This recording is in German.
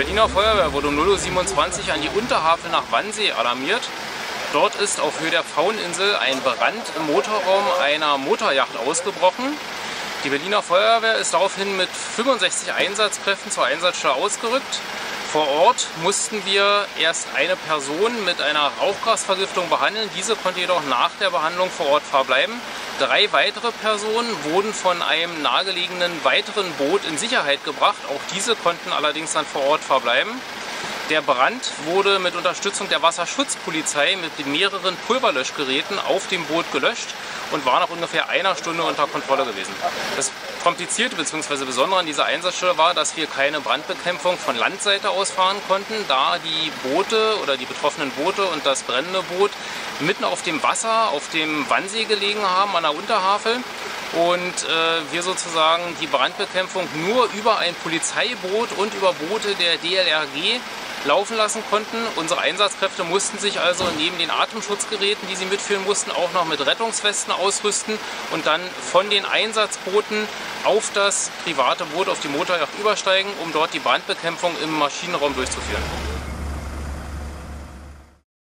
Berliner Feuerwehr wurde um 0.27 Uhr an die Unterhavel nach Wannsee alarmiert. Dort ist auf Höhe der Pfaueninsel ein Brand im Motorraum einer Motorjacht ausgebrochen. Die Berliner Feuerwehr ist daraufhin mit 65 Einsatzkräften zur Einsatzstelle ausgerückt. Vor Ort mussten wir erst eine Person mit einer Rauchgasvergiftung behandeln. Diese konnte jedoch nach der Behandlung vor Ort verbleiben. Drei weitere Personen wurden von einem nahegelegenen weiteren Boot in Sicherheit gebracht. Auch diese konnten allerdings dann vor Ort verbleiben. Der Brand wurde mit Unterstützung der Wasserschutzpolizei mit mehreren Pulverlöschgeräten auf dem Boot gelöscht und war nach ungefähr einer Stunde unter Kontrolle gewesen. Das Komplizierte bzw. Besondere an dieser Einsatzstelle war, dass wir keine Brandbekämpfung von Landseite aus fahren konnten, da die Boote oder die betroffenen Boote und das brennende Boot mitten auf dem Wasser, auf dem Wannsee gelegen haben, an der Unterhavel und äh, wir sozusagen die Brandbekämpfung nur über ein Polizeiboot und über Boote der DLRG laufen lassen konnten. Unsere Einsatzkräfte mussten sich also neben den Atemschutzgeräten, die sie mitführen mussten, auch noch mit Rettungswesten ausrüsten und dann von den Einsatzbooten auf das private Boot, auf die Motorjacht übersteigen, um dort die Brandbekämpfung im Maschinenraum durchzuführen.